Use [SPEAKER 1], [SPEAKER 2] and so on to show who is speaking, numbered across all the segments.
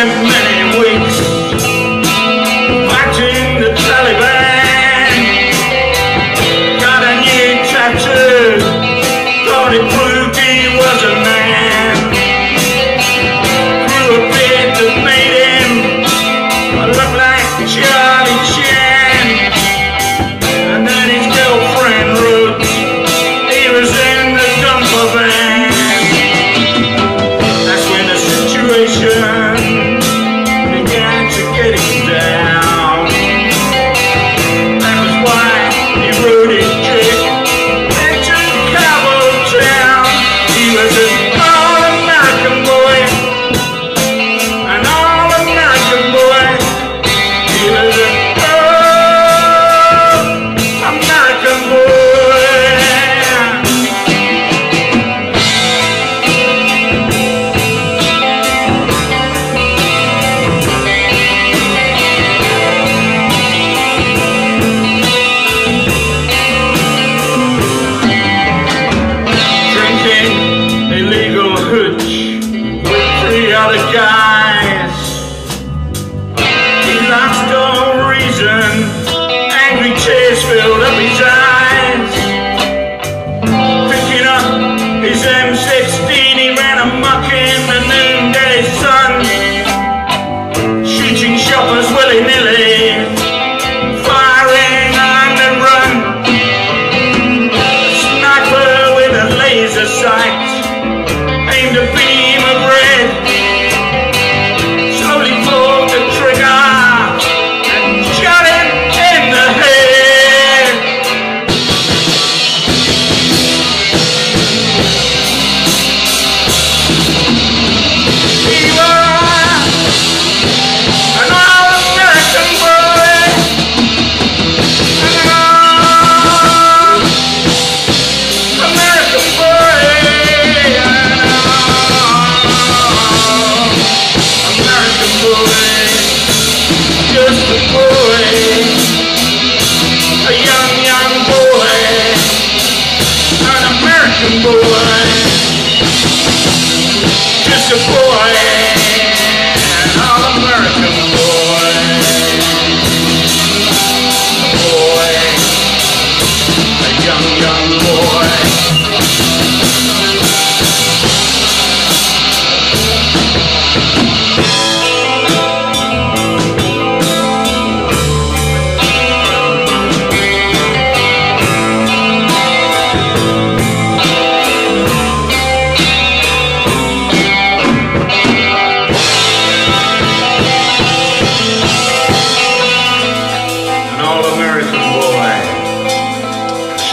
[SPEAKER 1] and I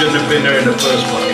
[SPEAKER 1] shouldn't have been there in the first place.